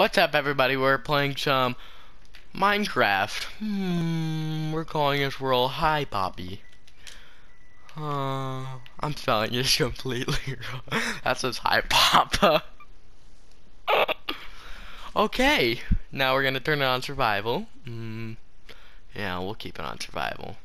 What's up, everybody? We're playing some Minecraft. Hmm, we're calling this world Hi Poppy. Uh, I'm spelling this completely wrong. That says Hi Papa. okay, now we're gonna turn it on survival. Hmm, yeah, we'll keep it on survival.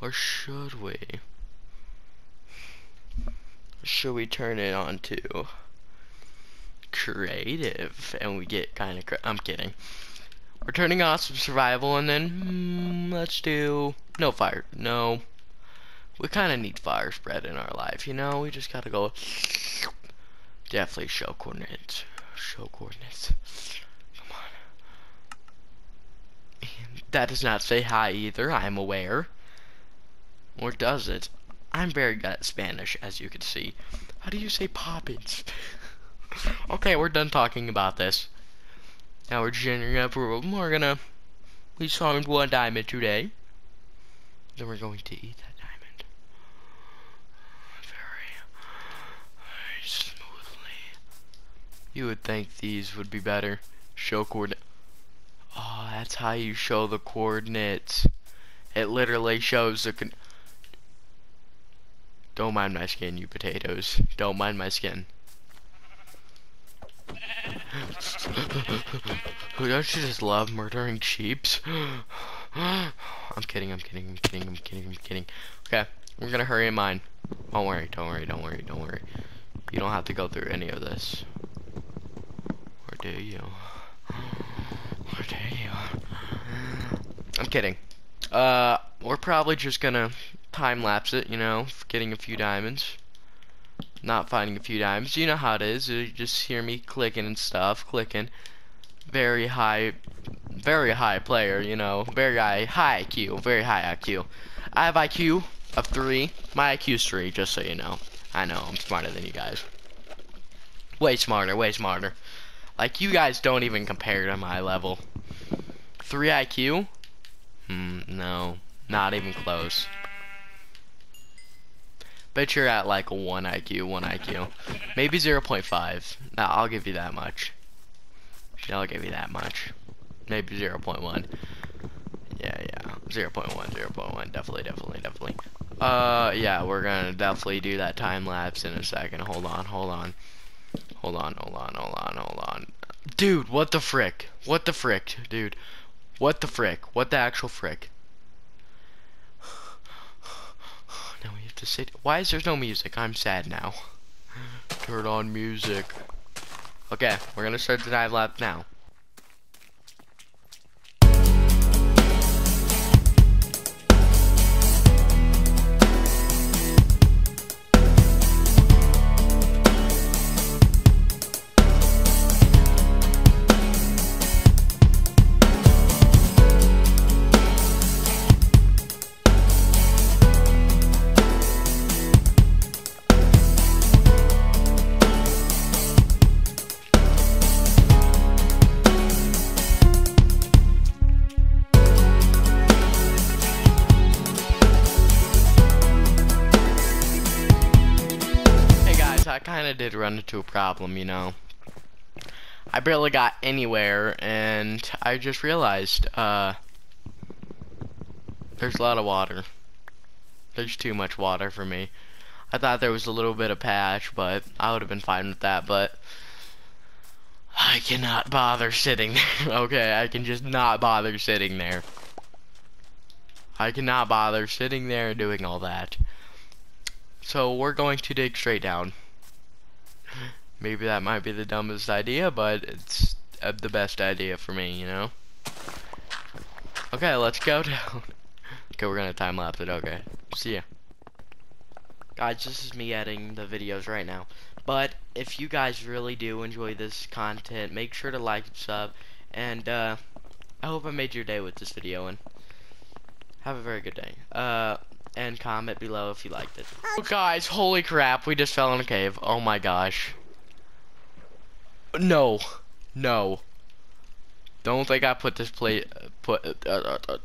Or should we? Should we turn it on to? Creative and we get kind of I'm kidding. We're turning off some survival and then hmm, let's do no fire no. We kind of need fire spread in our life you know? We just gotta go definitely show coordinates show coordinates. Come on. That does not say hi either I'm aware. Or does it? I'm very good at Spanish as you can see. How do you say pop okay, we're done talking about this. Now we're generating up. We're gonna. We farmed one diamond today. Then we're going to eat that diamond. Very, very smoothly. You would think these would be better. Show coordinate. Oh, that's how you show the coordinates. It literally shows the. Con Don't mind my skin, you potatoes. Don't mind my skin. Don't you just love murdering sheeps? I'm kidding, I'm kidding, I'm kidding, I'm kidding, I'm kidding. Okay, we're gonna hurry in mine. Don't worry, don't worry, don't worry, don't worry. You don't have to go through any of this. Or do you? Or do you? I'm kidding. Uh, we're probably just gonna time lapse it, you know, getting a few diamonds not finding a few times. You know how it is. You just hear me clicking and stuff, clicking. Very high, very high player, you know. Very high, high IQ, very high IQ. I have IQ of 3. My IQ is 3, just so you know. I know, I'm smarter than you guys. Way smarter, way smarter. Like, you guys don't even compare to my level. 3 IQ? Hmm, no. Not even close. Bet you're at like a 1 IQ, 1 IQ. Maybe 0.5. Nah, I'll give you that much. I'll give you that much. Maybe 0.1. Yeah, yeah. 0 0.1, 0 0.1. Definitely, definitely, definitely. Uh, yeah, we're gonna definitely do that time lapse in a second. Hold on, hold on. Hold on, hold on, hold on, hold on. Dude, what the frick? What the frick, dude? What the frick? What the actual frick? To sit. Why is there no music? I'm sad now. Turn on music. Okay, we're gonna start the dive lap now. Did run into a problem, you know. I barely got anywhere, and I just realized, uh, there's a lot of water. There's too much water for me. I thought there was a little bit of patch, but I would have been fine with that, but I cannot bother sitting there. okay, I can just not bother sitting there. I cannot bother sitting there and doing all that. So we're going to dig straight down. Maybe that might be the dumbest idea, but it's uh, the best idea for me, you know? Okay, let's go down. okay, we're gonna time lapse it, okay. See ya. Guys, this is me editing the videos right now. But, if you guys really do enjoy this content, make sure to like and sub. And, uh, I hope I made your day with this video, and have a very good day. Uh, and comment below if you liked it. Oh, guys, holy crap, we just fell in a cave. Oh my gosh. No. No. Don't think I put this plate, put, uh, uh, uh,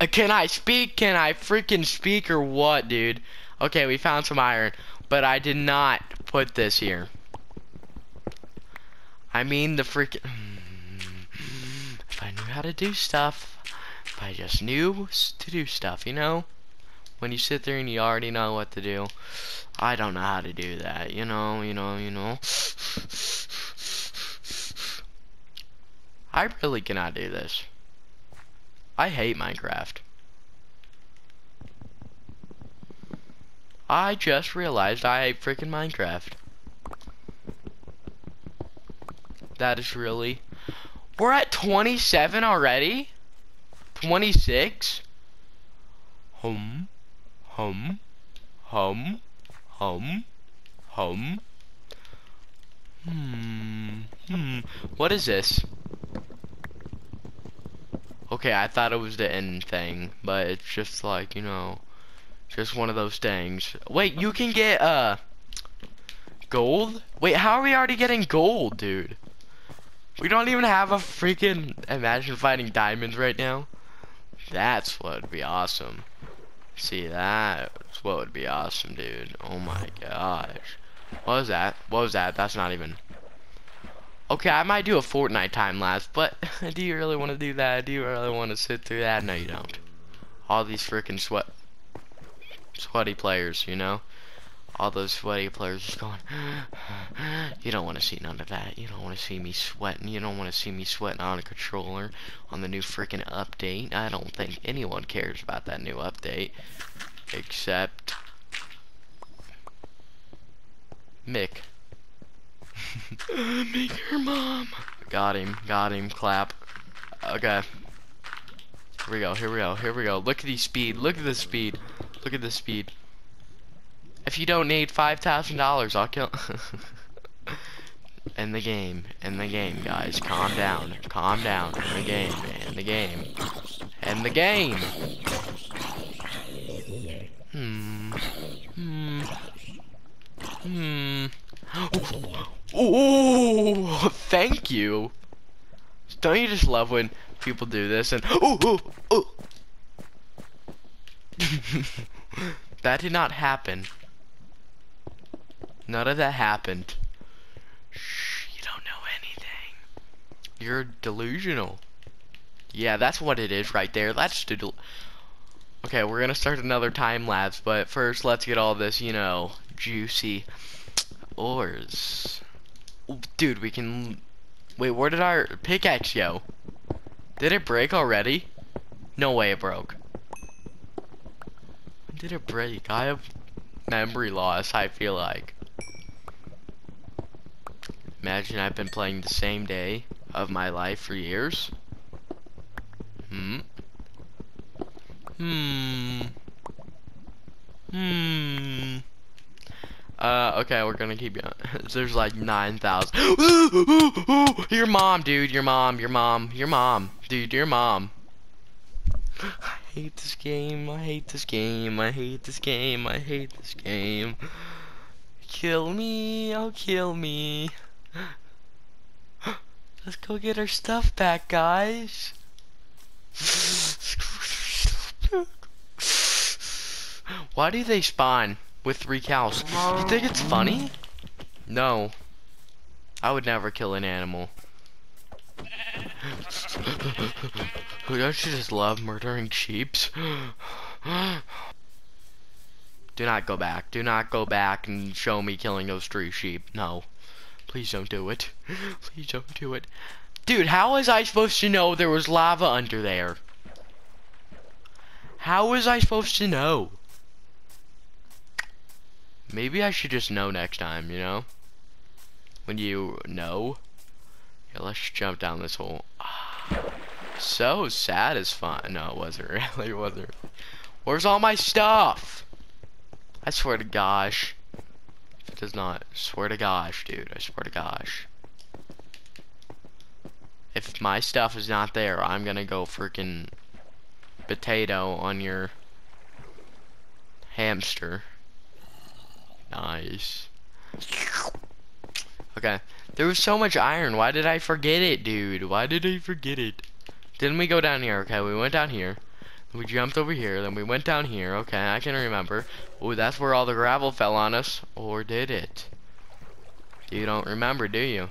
uh, can I speak? Can I freaking speak or what, dude? Okay, we found some iron, but I did not put this here. I mean the freaking. If I knew how to do stuff, if I just knew to do stuff, you know? When you sit there and you already know what to do. I don't know how to do that, you know, you know, you know. I really cannot do this. I hate Minecraft. I just realized I hate freaking Minecraft. That is really... We're at 27 already? 26? Hum. Hum. Hum. Hum. Hum. Hmm. Hmm. What is this? Okay, I thought it was the end thing, but it's just like, you know, just one of those things. Wait, you can get, uh, gold? Wait, how are we already getting gold, dude? We don't even have a freaking, imagine finding diamonds right now. That's what would be awesome. See, that? what would be awesome, dude. Oh my gosh. What was that? What was that? That's not even... Okay, I might do a Fortnite time lapse, but do you really want to do that? Do you really want to sit through that? No, you don't. All these freaking sweat, sweaty players, you know? All those sweaty players just going, you don't want to see none of that. You don't want to see me sweating. You don't want to see me sweating on a controller on the new freaking update. I don't think anyone cares about that new update. Except Mick. Make your mom. Got him. Got him. Clap. Okay. Here we go. Here we go. Here we go. Look at the speed. Look at the speed. Look at the speed. If you don't need five thousand dollars, I'll kill. in the game. In the game, guys. Calm down. Calm down. In the game. In the game. In the game. Hmm. Hmm. Hmm. Oh, thank you. Don't you just love when people do this and oh, oh, oh. that did not happen. None of that happened. Shh, you don't know anything. You're delusional. Yeah, that's what it is right there. That's the Okay, we're gonna start another time lapse, but first let's get all this, you know, juicy ores. Dude, we can... Wait, where did our pickaxe go? Did it break already? No way it broke. When did it break? I have memory loss, I feel like. Imagine I've been playing the same day of my life for years. Hmm. Hmm. Hmm. Uh, okay, we're gonna keep going. There's like 9,000. your mom, dude, your mom, your mom, your mom, dude, your mom. I hate this game, I hate this game, I hate this game, I hate this game. Kill me, oh kill me. Let's go get our stuff back, guys. Why do they spawn? with three cows. You think it's funny? No. I would never kill an animal. Don't you just love murdering sheeps? Do not go back. Do not go back and show me killing those three sheep. No. Please don't do it. Please don't do it. Dude, how was I supposed to know there was lava under there? How was I supposed to know? Maybe I should just know next time, you know? When you know. Yeah, let's jump down this hole. so satisfying. No, it wasn't really, it wasn't. Where's all my stuff? I swear to gosh. Does not, swear to gosh, dude. I swear to gosh. If my stuff is not there, I'm gonna go freaking potato on your hamster. Nice. Okay. There was so much iron. Why did I forget it, dude? Why did I forget it? Didn't we go down here? Okay, we went down here. We jumped over here. Then we went down here. Okay, I can remember. Oh, that's where all the gravel fell on us. Or did it? You don't remember, do you?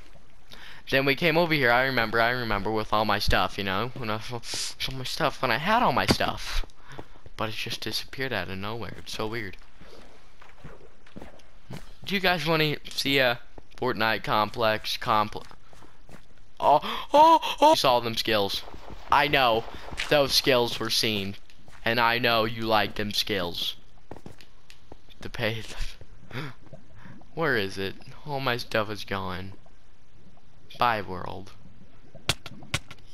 Then we came over here. I remember. I remember with all my stuff. You know, when I all my stuff when I had all my stuff, but it just disappeared out of nowhere. It's so weird. Do you guys want to see a Fortnite complex complex? Oh, oh, oh! You saw them skills. I know those skills were seen, and I know you like them skills. The pay. Where is it? All my stuff is gone. Bye, world.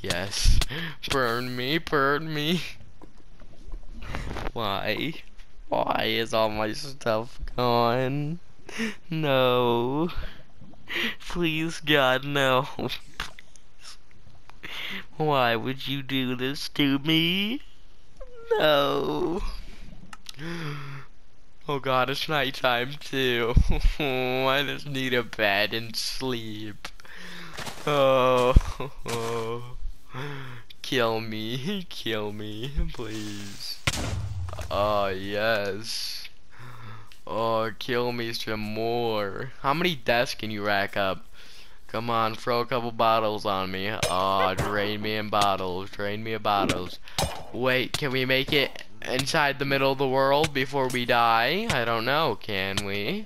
Yes. Burn me, burn me. Why? Why is all my stuff gone? No. Please, God, no. Why would you do this to me? No. Oh god, it's nighttime too. I just need a bed and sleep. Oh. Kill me, kill me, please. Oh, yes. Oh, kill me some more. How many deaths can you rack up? Come on, throw a couple bottles on me. Oh, drain me in bottles. Drain me in bottles. Wait, can we make it inside the middle of the world before we die? I don't know. Can we?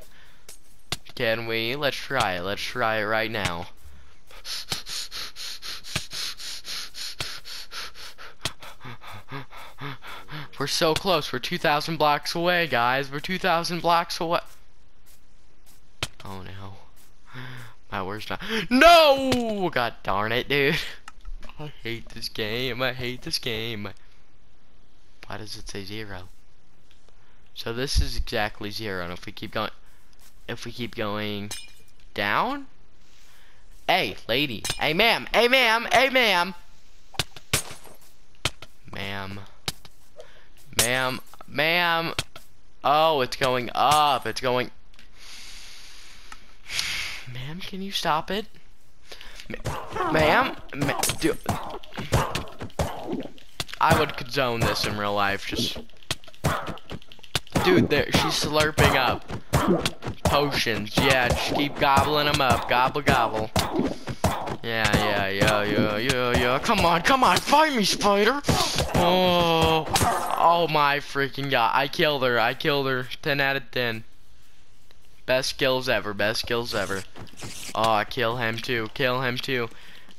Can we? Let's try it. Let's try it right now. We're so close. We're 2,000 blocks away, guys. We're 2,000 blocks away. Oh, no. My worst not. No! God darn it, dude. I hate this game. I hate this game. Why does it say zero? So this is exactly zero. And if we keep going, if we keep going down, hey, lady, hey, ma'am, hey, ma'am, hey, ma'am, ma'am, ma'am, ma'am. Oh, it's going up. It's going. Ma'am, can you stop it? Ma'am? Ma I would condone this in real life, just... Dude, there, she's slurping up potions. Yeah, just keep gobbling them up. Gobble, gobble. Yeah, yeah, yeah, yeah, yeah, yeah. Come on, come on, find me, spider! Oh, oh my freaking god. I killed her, I killed her. 10 out of 10. Best kills ever, best kills ever. Oh, kill him too, kill him too.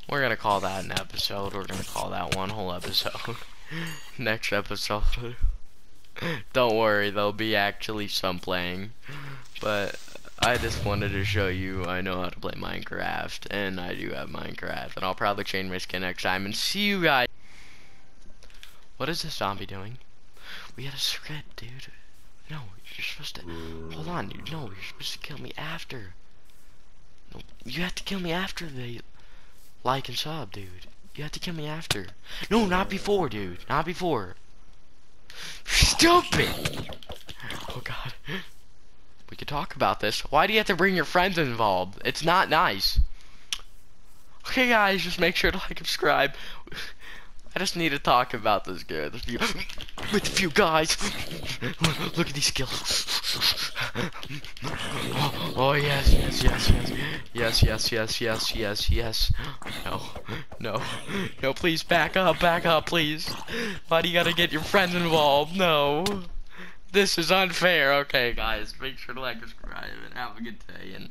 We're gonna call that an episode. We're gonna call that one whole episode. Next episode. Don't worry, there'll be actually some playing. But I just wanted to show you I know how to play Minecraft. And I do have Minecraft. And I'll probably change my skin next time. And see you guys. What is this zombie doing? We had a script, dude. No, you're supposed to... Hold on, dude. No, you're supposed to kill me after. No, you have to kill me after they like and sub, dude. You have to kill me after. No, not before, dude. Not before. Stupid! Oh, God. We could talk about this. Why do you have to bring your friends involved? It's not nice. Okay, guys, just make sure to like and subscribe. I just need to talk about this guy with a few, guys. Look at these skills. Oh, oh, yes, yes, yes, yes, yes, yes, yes, yes, yes, yes. No, no, no, please back up, back up, please. Why do you gotta get your friends involved? No. This is unfair. Okay, guys, make sure to like, subscribe, and have a good day. And